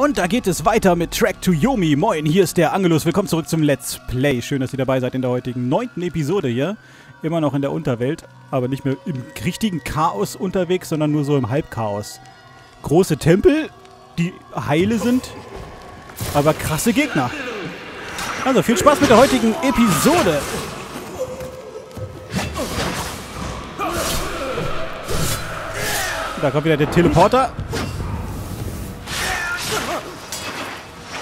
Und da geht es weiter mit Track to Yomi. Moin, hier ist der Angelus. Willkommen zurück zum Let's Play. Schön, dass ihr dabei seid in der heutigen neunten Episode hier. Immer noch in der Unterwelt, aber nicht mehr im richtigen Chaos unterwegs, sondern nur so im Halbchaos. Große Tempel, die heile sind, aber krasse Gegner. Also viel Spaß mit der heutigen Episode. Da kommt wieder der Teleporter.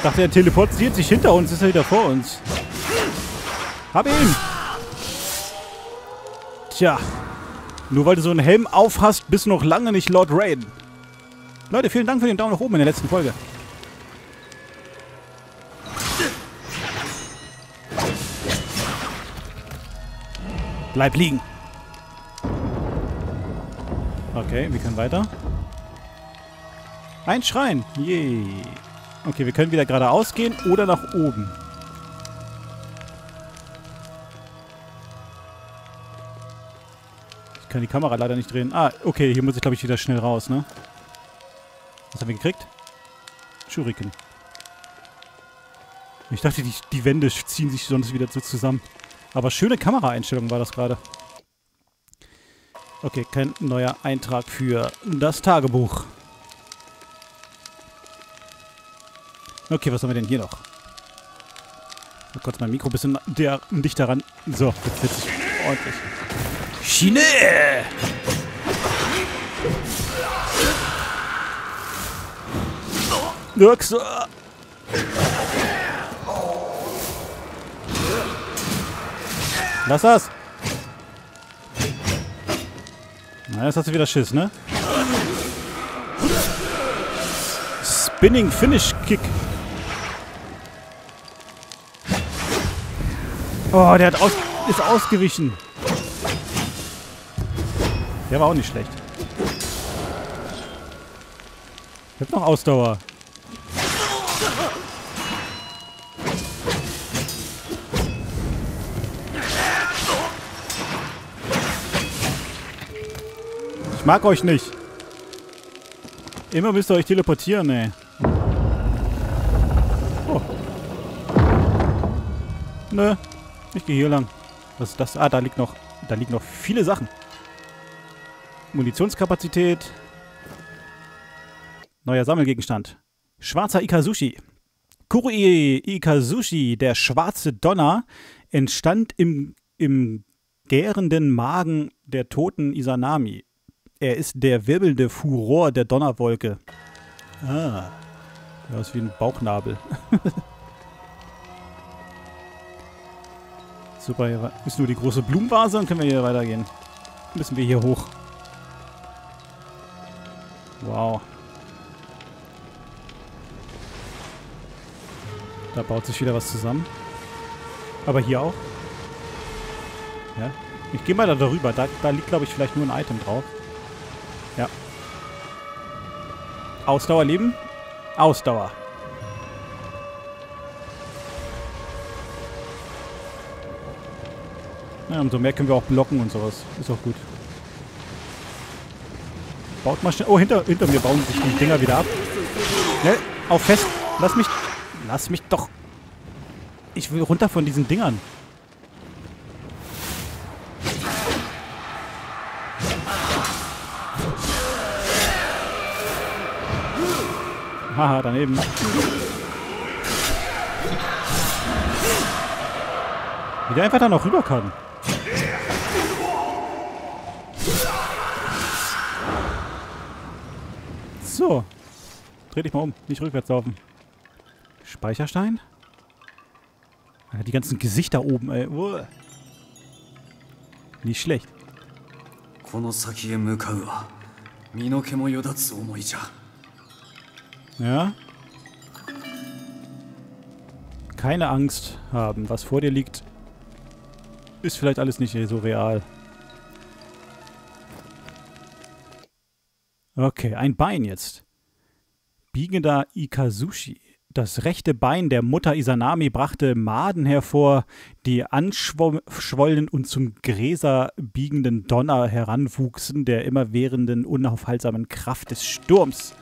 Dachte, er teleportiert sich hinter uns, ist er wieder vor uns. Hab ihn! Tja. Nur weil du so einen Helm aufhast, bist du noch lange nicht Lord Raiden. Leute, vielen Dank für den Daumen nach oben in der letzten Folge. Bleib liegen. Okay, wir können weiter. Ein Schrein. Yay. Okay, wir können wieder geradeaus gehen oder nach oben. Ich kann die Kamera leider nicht drehen. Ah, okay, hier muss ich, glaube ich, wieder schnell raus, ne? Was haben wir gekriegt? Schuriken. Ich dachte, die, die Wände ziehen sich sonst wieder so zusammen. Aber schöne Kameraeinstellung war das gerade. Okay, kein neuer Eintrag für das Tagebuch. Okay, was haben wir denn hier noch? Oh Gott, mein Mikro ein bisschen der, dichter ran. So, jetzt ich ordentlich. Schiene! Nirgends. Lass das! Na, jetzt hast du wieder Schiss, ne? Spinning Finish Kick. Oh, der hat aus ist ausgewichen. Der war auch nicht schlecht. Ich hab noch Ausdauer. Ich mag euch nicht. Immer müsst ihr euch teleportieren, ey. Oh. Nö. Ich gehe hier lang. Was ist das? Ah, da liegt noch. Da liegen noch viele Sachen. Munitionskapazität. Neuer Sammelgegenstand. Schwarzer Ikazushi. Kurui Ikazushi, der schwarze Donner, entstand im, im gärenden Magen der toten Isanami. Er ist der wirbelnde Furor der Donnerwolke. Ah. Ja, ist wie ein Bauchnabel. Super, hier ist nur die große Blumenvase und können wir hier weitergehen. Müssen wir hier hoch. Wow. Da baut sich wieder was zusammen. Aber hier auch. Ja. Ich gehe mal da darüber. Da, da liegt, glaube ich, vielleicht nur ein Item drauf. Ja. Ausdauer leben. Ausdauer. Ja, umso mehr können wir auch blocken und sowas. Ist auch gut. Baut mal schnell. Oh, hinter, hinter mir bauen sich die Dinger wieder ab. Schnell, auf fest. Lass mich. Lass mich doch. Ich will runter von diesen Dingern. Haha, daneben. Wie der einfach da noch rüber kann. So. Dreh dich mal um. Nicht rückwärts laufen. Speicherstein? Die ganzen Gesichter oben, ey. Uah. Nicht schlecht. この先へ向かうは身の毛もよだつ思いじゃ Ja. Keine Angst haben. Was vor dir liegt, ist vielleicht alles nicht so real. Okay, ein Bein jetzt. Biegender Ikazushi. Das rechte Bein der Mutter Isanami brachte Maden hervor, die anschwollen und zum Gräser biegenden Donner heranwuchsen, der immerwährenden, unaufhaltsamen Kraft des Sturms.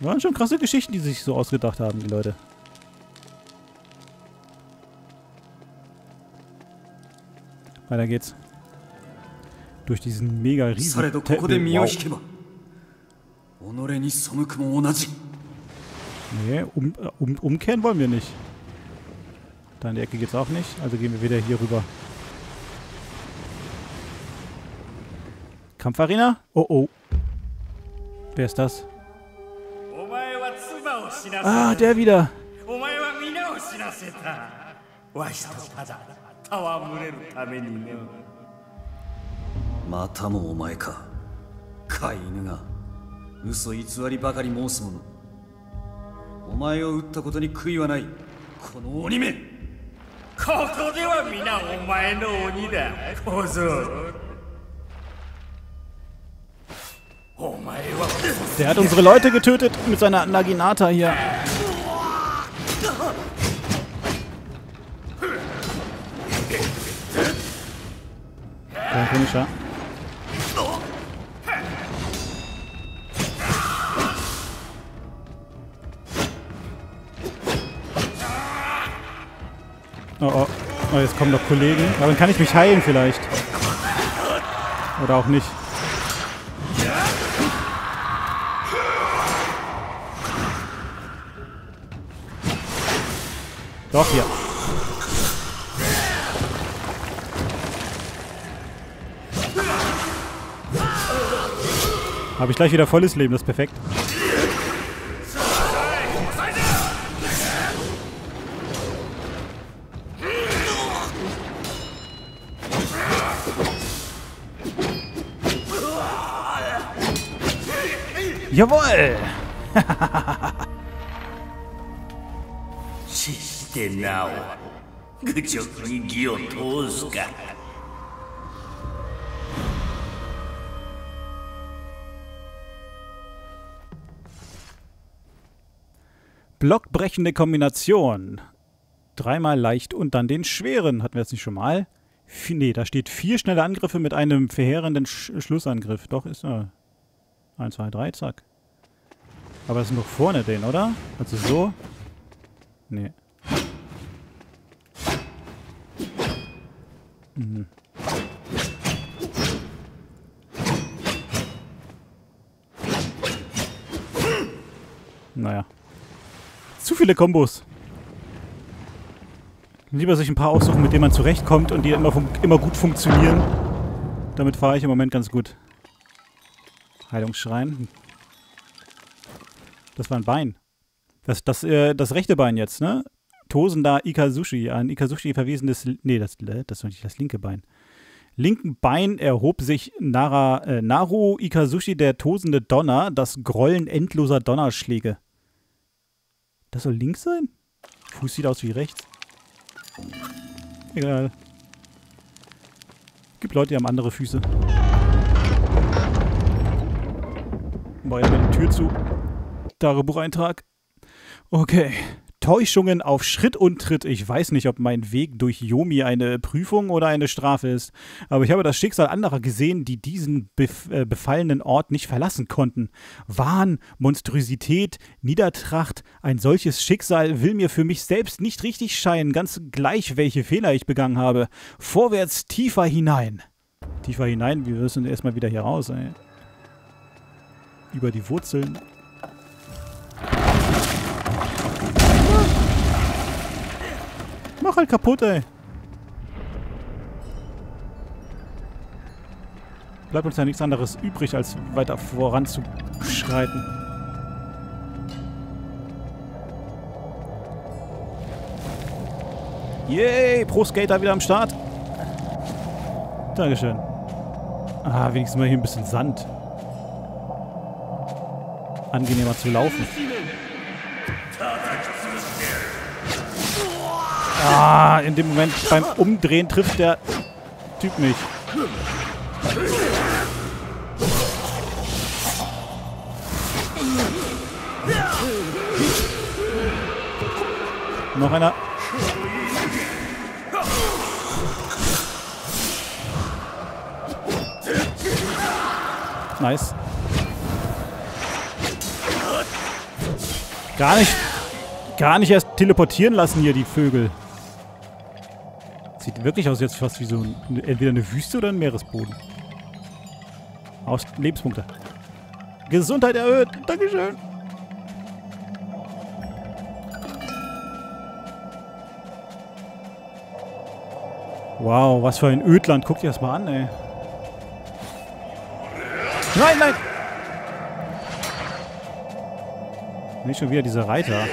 Waren schon krasse Geschichten, die sich so ausgedacht haben, die Leute. Weiter geht's durch diesen mega riesigen Tempel. Wow. Nee, um, äh, um, umkehren wollen wir nicht. Da in der Ecke geht's auch nicht, also gehen wir wieder hier rüber. Kampfarena? Oh oh. Wer ist das? Ah, der wieder. またもお前か飼い犬が嘘偽りばかり申す者お前を撃ったことに悔いはないこの鬼めここでは皆お前の鬼だ小僧お前は Der hat unsere Leute getötet mit seiner Naginata hier. Kein Finisher. Oh, oh. Oh, jetzt kommen doch Kollegen. Aber dann kann ich mich heilen vielleicht. Oder auch nicht. Doch, hier. Habe ich gleich wieder volles Leben, das ist perfekt. Jawohl! 死してなお愚直に義を通すか Blockbrechende Kombination. Dreimal leicht und dann den schweren. Hatten wir jetzt nicht schon mal? Vi- Nee, da steht vier schnelle Angriffe mit einem verheerenden Sch Schlussangriff. Doch, ist er. 1, 2, 3, zack. Aber das ist noch vorne den, oder? Also so? Nee. Mhm. Naja. Zu viele Kombos. Lieber sich ein paar aussuchen, mit denen man zurechtkommt und die immer, immer gut funktionieren. Damit fahre ich im Moment ganz gut. Heilungsschrein. Das war ein Bein. Das, das, äh, das rechte Bein jetzt, ne? Tosender Ikazushi. Ein Ikazushi verwesenes... Nee, das, äh, das ist nicht das linke Bein. Linken Bein erhob sich Nara, äh, Naru Ikazushi, der tosende Donner, das Grollen endloser Donnerschläge. Das soll links sein? Fuß sieht aus wie rechts. Egal. Gibt Leute, die haben andere Füße. War ja die Tür zu. Tagebucheintrag. Okay. Täuschungen auf Schritt und Tritt. Ich weiß nicht, ob mein Weg durch Yomi eine Prüfung oder eine Strafe ist. Aber ich habe das Schicksal anderer gesehen, die diesen bef äh, befallenen Ort nicht verlassen konnten. Wahn, Monstrosität, Niedertracht, ein solches Schicksal will mir für mich selbst nicht richtig scheinen, ganz gleich, welche Fehler ich begangen habe. Vorwärts, tiefer hinein. Tiefer hinein, wir müssen erstmal wieder hier raus, ey. Über die Wurzeln. Mach halt kaputt, ey. Bleibt uns ja nichts anderes übrig, als weiter voranzuschreiten. Yay, Pro Skater wieder am Start. Dankeschön. Ah, wenigstens mal hier ein bisschen Sand. Angenehmer zu laufen. Ah, in dem Moment beim Umdrehen trifft der Typ mich. Noch einer. Nice. Gar nicht, gar nicht erst teleportieren lassen hier, die Vögel. Sieht wirklich aus jetzt fast wie so ein, entweder eine Wüste oder ein Meeresboden. Aus Lebenspunkte. Gesundheit erhöht. Dankeschön. Wow, was für ein Ödland. Guck dir das mal an, ey. Nein, nein! Nicht schon wieder diese Reiter.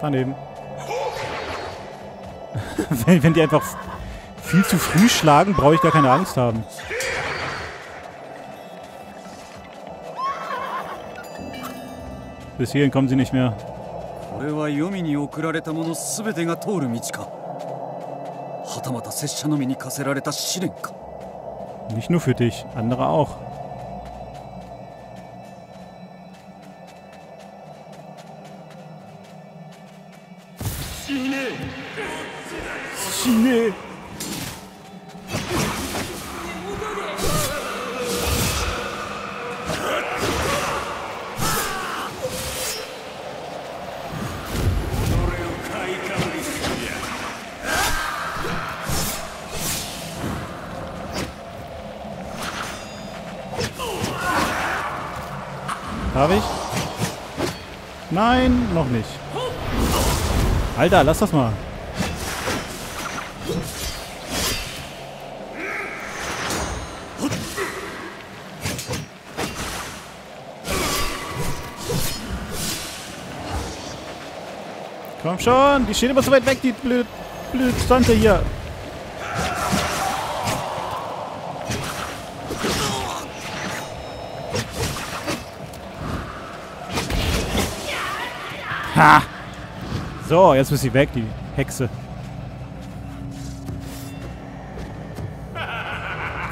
Daneben. wenn, wenn die einfach viel zu früh schlagen, brauche ich gar keine Angst haben. Bis hierhin kommen sie nicht mehr. これは黄泉に送られたもの全てが通る道かはたまた拙者のみに課せられた試練か Nicht nur für dich, andere auch. Habe ich? Nein, noch nicht. Alter, lass das mal. Komm schon, die stehen immer so weit weg, die blöde, blöde Tante hier. Ha! So, jetzt ist sie weg, die Hexe.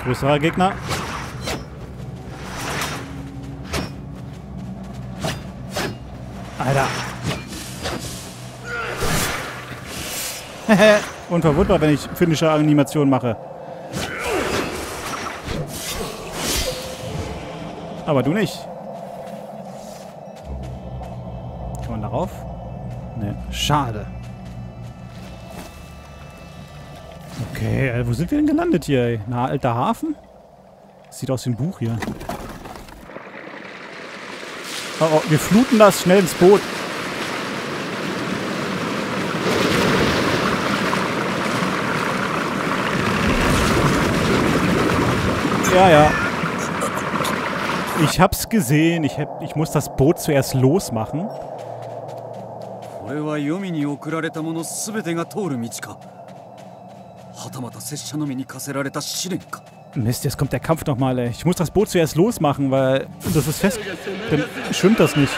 Größerer Gegner. Alter. Unverwundbar, wenn ich finnische Animation mache. Aber du nicht. Schade. Okay, äh, wo sind wir denn gelandet hier, ey? Na, alter Hafen? Sieht aus wie ein Buch hier. Oh, oh, wir fluten das schnell ins Boot. Ja, ja. Ich hab's gesehen. Ich, hab, ich muss das Boot zuerst losmachen. これは黄泉に送られたもの全てが通る道かはたまた拙者のみに課せられた試練か Mist, jetzt kommt der Kampf nochmal, ey. Ich muss das Boot zuerst losmachen, weil das ist fest. Dann schwimmt das nicht.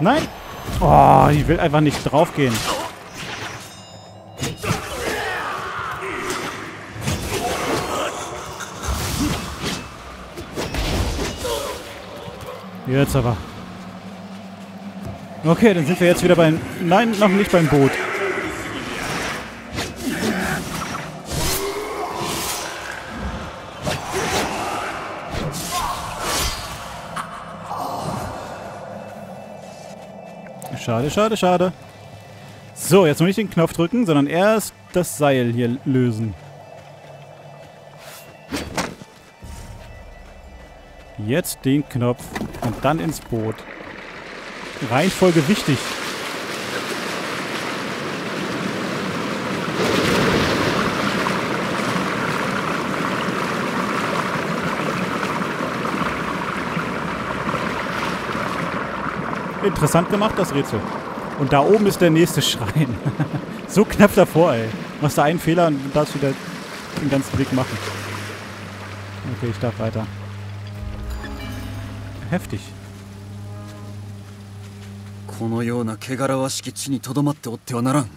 Nein! Oh, ich will einfach nicht draufgehen. Jetzt aber. Okay, dann sind wir jetzt wieder beim... Nein, noch nicht beim Boot. Schade, schade, schade. So, jetzt noch nicht den Knopf drücken, sondern erst das Seil hier lösen. Jetzt den Knopf und dann ins Boot. Reihenfolge wichtig. Interessant gemacht, das Rätsel. Und da oben ist der nächste Schrein. so knapp davor, ey. Machst du einen Fehler und darfst wieder den ganzen Weg machen. Okay, ich darf weiter. Heftig. このような汚らわしき地にとどまっておってはならん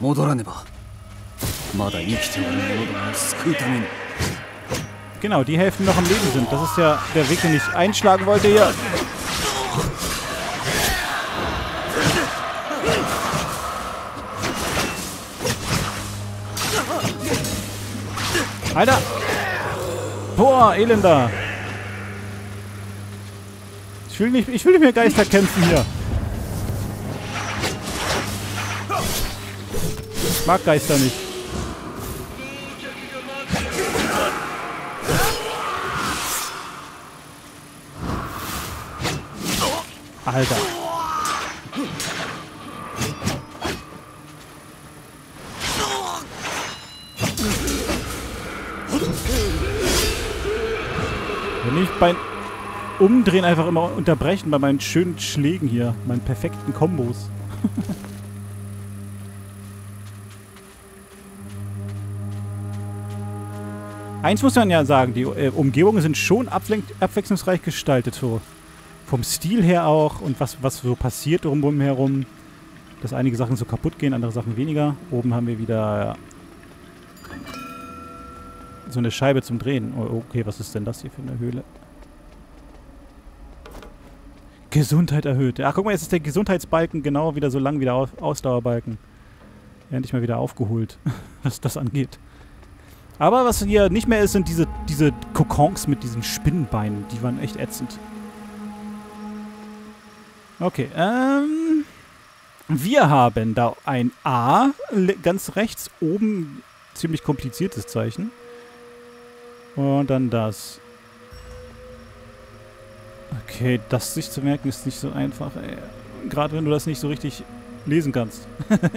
戻らねばまだ生きておる者どもを救うために Genau, die Hälften noch am Leben sind. Das ist ja der Weg, den ich einschlagen wollte hier. Alter! Boah, Elender! Ich will nicht, ich will nicht mehr Geister kämpfen hier. Ich mag Geister nicht. Alter. Beim Umdrehen einfach immer unterbrechen bei meinen schönen Schlägen hier, meinen perfekten Kombos. Eins muss man ja sagen, die äh, Umgebungen sind schon abwechslungsreich gestaltet. So. Vom Stil her auch und was, was so passiert drumherum. Dass einige Sachen so kaputt gehen, andere Sachen weniger. Oben haben wir wieder so eine Scheibe zum Drehen. Oh, okay, was ist denn das hier für eine Höhle? Gesundheit erhöht. Ach, guck mal, jetzt ist der Gesundheitsbalken genau wieder so lang wie der Ausdauerbalken. Endlich mal wieder aufgeholt, was das angeht. Aber was hier nicht mehr ist, sind diese, diese Kokons mit diesen Spinnenbeinen. Die waren echt ätzend. Okay, ähm... Wir haben da ein A ganz rechts oben. Ziemlich kompliziertes Zeichen. Und dann das. Okay, das sich zu merken ist nicht so einfach. Gerade wenn du das nicht so richtig lesen kannst.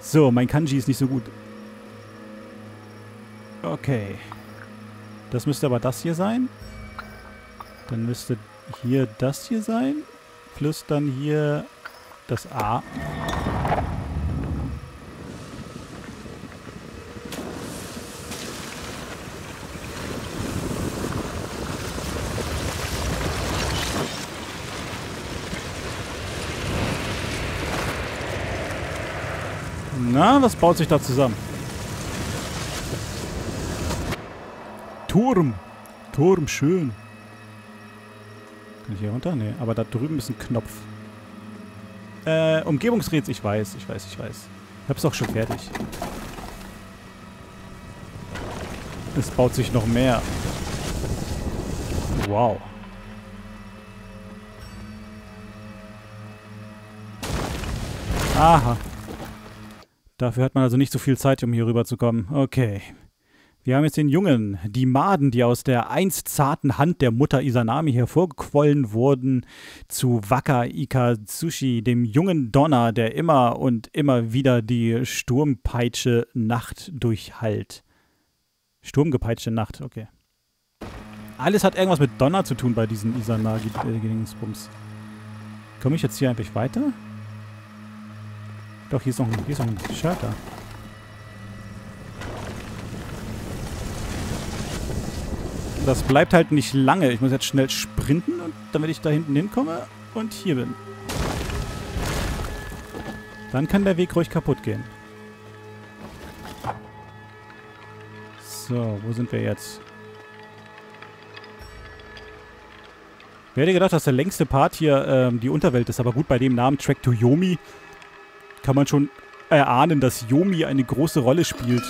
so, mein Kanji ist nicht so gut. Okay. Das müsste aber das hier sein. Dann müsste hier das hier sein. Plus dann hier das A. Na, was baut sich da zusammen? Turm. Turm, schön. Kann ich hier runter? Nee, aber da drüben ist ein Knopf. Äh, Umgebungsrätsel, ich weiß, ich weiß, ich weiß. Ich hab's auch schon fertig. Es baut sich noch mehr. Wow. Aha. Dafür hat man also nicht so viel Zeit, um hier rüber zu kommen. Okay. Wir haben jetzt den Jungen, die Maden, die aus der einst zarten Hand der Mutter Isanami hervorgequollen wurden, zu Waka Ikatsushi, dem jungen Donner, der immer und immer wieder die Sturmpeitsche Nacht durchhallt. Sturmgepeitschte Nacht, okay. Alles hat irgendwas mit Donner zu tun bei diesen Isanagi-Dingsbums. Komme ich jetzt hier einfach weiter? Doch, hier ist noch ein, hier ist noch ein Schalter. Das bleibt halt nicht lange. Ich muss jetzt schnell sprinten, und damit ich da hinten hinkomme und hier bin. Dann kann der Weg ruhig kaputt gehen. So, wo sind wir jetzt? Wer hätte gedacht, dass der längste Part hier ähm, die Unterwelt ist, aber gut, bei dem Namen Track to Yomi kann man schon erahnen, dass Yomi eine große Rolle spielt.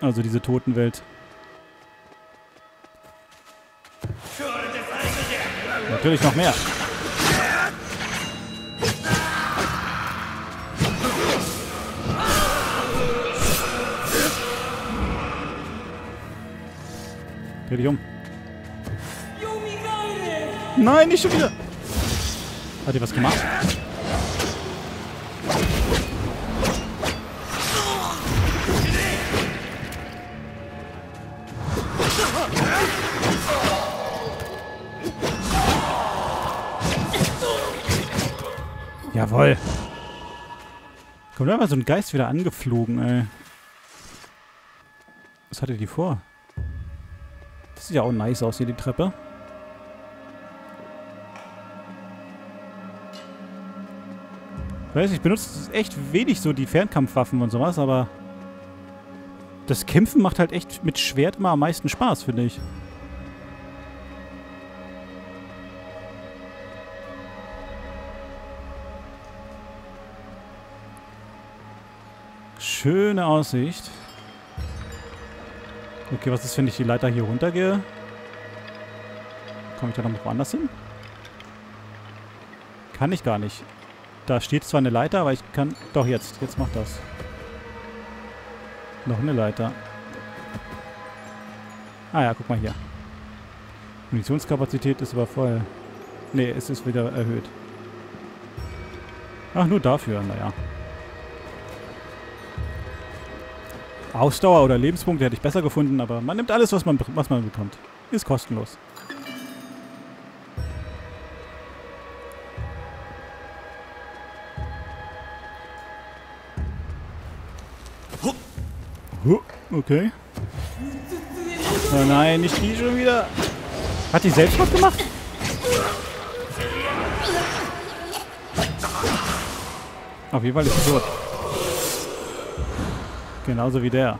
Also diese Totenwelt. Natürlich noch mehr. Dreh dich um. Nein, nicht schon wieder. Hat ihr was gemacht? Jawoll. Kommt mal so ein Geist wieder angeflogen, ey. Was hatte die vor? Das sieht ja auch nice aus hier, die Treppe. Weiß, ich benutze echt wenig so die Fernkampfwaffen und sowas, aber das Kämpfen macht halt echt mit Schwert immer am meisten Spaß, finde ich. Schöne Aussicht. Okay, was ist, wenn ich die Leiter hier runtergehe? Komme ich da noch woanders hin? Kann ich gar nicht. Da steht zwar eine Leiter, aber ich kann... Doch, jetzt. Jetzt macht das. Noch eine Leiter. Ah ja, guck mal hier. Munitionskapazität ist aber voll. Ne, es ist wieder erhöht. Ach, nur dafür, naja. Ausdauer oder Lebenspunkte hätte ich besser gefunden, aber man nimmt alles, was man, was man bekommt. Ist kostenlos. Okay. Oh nein, nicht die schon wieder. Hat die Selbstmord gemacht? Auf jeden Fall ist sie tot. Genauso wie der.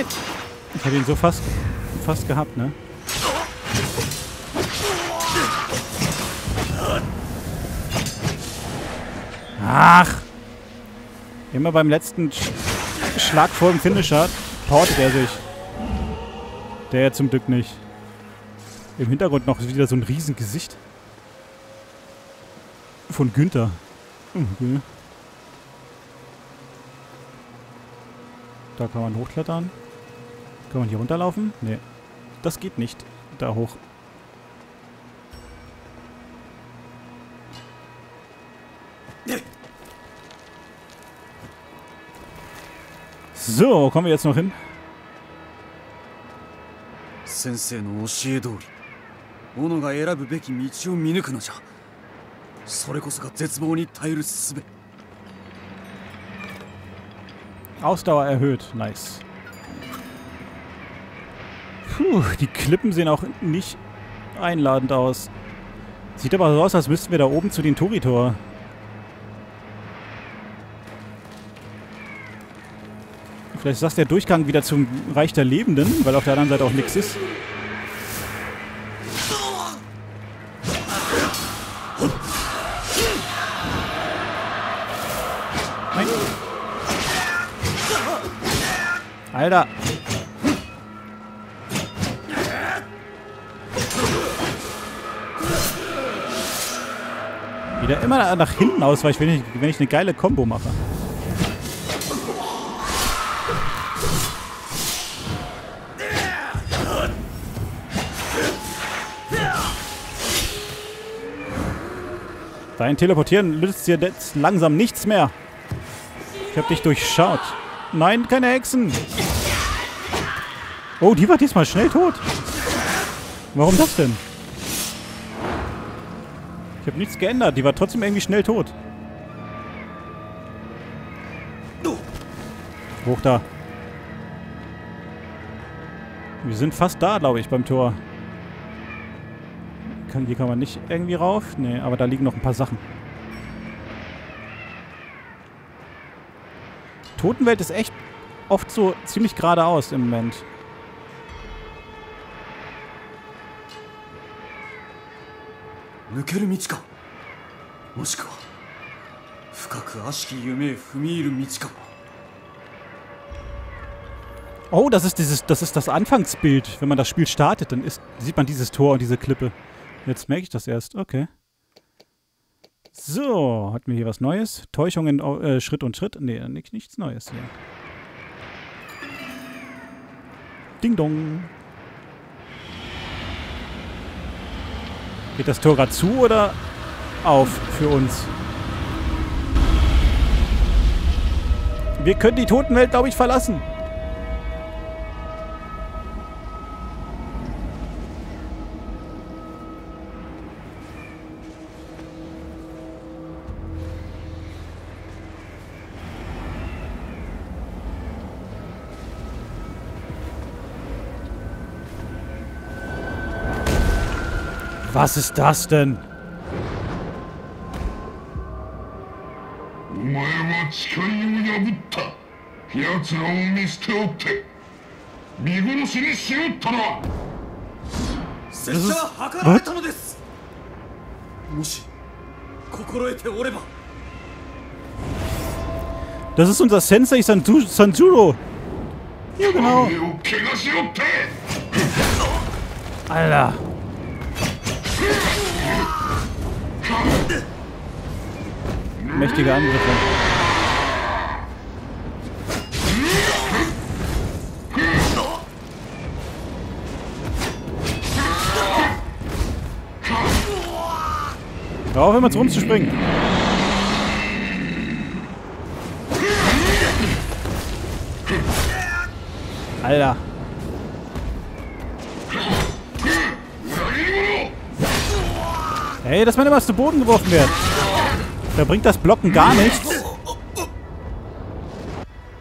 Nein! Ich hätte ihn so fast, fast gehabt, ne? Ach! Immer beim letzten Sch Schlag vor dem Finisher portet er sich. Der zum Glück nicht. Im Hintergrund noch wieder so ein Riesengesicht. Von Günther. Okay. Da kann man hochklettern. Können wir hier runterlaufen? Nee. Das geht nicht. Da hoch. So, kommen wir jetzt noch hin? Sensei no Oshiedo. Ono ga erabu beki michi o minuku no ja. Sore koso ga zetsubou. Ausdauer erhöht. Nice. Puh, die Klippen sehen auch nicht einladend aus. Sieht aber so aus, als müssten wir da oben zu den Toritor. Vielleicht ist das der Durchgang wieder zum Reich der Lebenden, weil auf der anderen Seite auch nichts ist. Nein. Alter. Wieder immer nach hinten ausweicht, wenn ich, wenn ich eine geile Combo mache. Dein Teleportieren nützt dir jetzt langsam nichts mehr. Ich hab dich durchschaut. Nein, keine Hexen. Oh, die war diesmal schnell tot. Warum das denn? Ich habe nichts geändert. Die war trotzdem irgendwie schnell tot. Hoch da. Wir sind fast da, glaube ich, beim Tor. Kann, hier kann man nicht irgendwie rauf. Nee, aber da liegen noch ein paar Sachen. Totenwelt ist echt oft so ziemlich geradeaus im Moment. Oder 深く悪しき夢へ踏み入る道か Hm, 「 hm, 「いる道か 」 hm, 「」「」「」「」「」「」「」「」「」「」「」「」「」「」「」「」「」「」「」「」「」「」「」「」「」「」「」「」「」「」「」「」「」「」「」「」「」「」「」「」「」「」「」「」「」「」「」「」「」「」「」「」「」「」「」「」「」 Oh, das ist dieses, das ist das Anfangsbild. Wenn man das Spiel startet, dann ist, sieht man dieses Tor und diese Klippe. Jetzt merke ich das erst. Okay. So, hatten wir hier was Neues? Täuschungen äh, Schritt und Schritt. Nee, nicht, nichts Neues hier. Ding dong. Geht das Tor gerade zu oder auf für uns? Wir können die Totenwelt, glaube ich, verlassen. れたのですもし心得ておれば Das ist unser Sensei Sanju Sanjuro. Ja, genau. 目を怪我しおって Alter. Mächtige Angriffe. Hör auf, immer rumzuspringen. Alter. Ey, dass man immer zu Boden geworfen wird. Da bringt das Blocken gar nichts.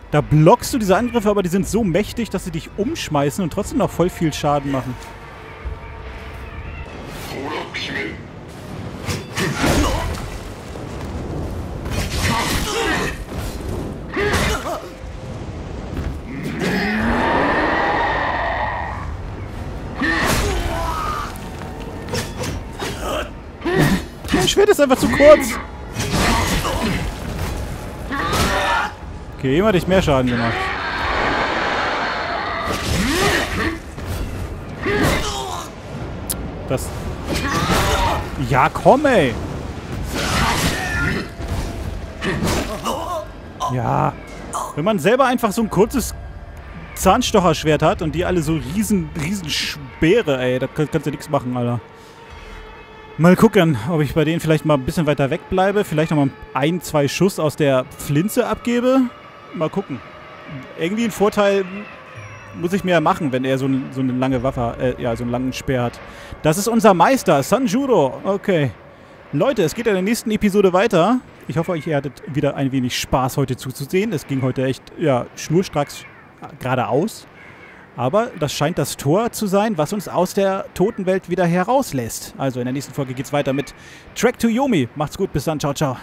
Da blockst du diese Angriffe, aber die sind so mächtig, dass sie dich umschmeißen und trotzdem noch voll viel Schaden machen. Ist einfach zu kurz. Okay, immer dich mehr Schaden gemacht. Das... Ja, komm, ey. Ja. Wenn man selber einfach so ein kurzes Zahnstocherschwert hat und die alle so riesen, riesen Speere, ey, da kann- kannst du nichts machen, Alter. Mal gucken, ob ich bei denen vielleicht mal ein bisschen weiter weg bleibe. Vielleicht nochmal ein, zwei Schuss aus der Flinze abgebe. Mal gucken. Irgendwie ein Vorteil muss ich mir ja machen, wenn er so, ein, so eine lange Waffe, äh, ja, so einen langen Speer hat. Das ist unser Meister, Sanjuro. Okay. Leute, es geht in der nächsten Episode weiter. Ich hoffe, ihr hattet wieder ein wenig Spaß heute zuzusehen. Es ging heute echt, ja, schnurstracks geradeaus. Aber das scheint das Tor zu sein, was uns aus der Totenwelt wieder herauslässt. Also in der nächsten Folge geht's weiter mit Track to Yomi. Macht's gut, bis dann, ciao, ciao.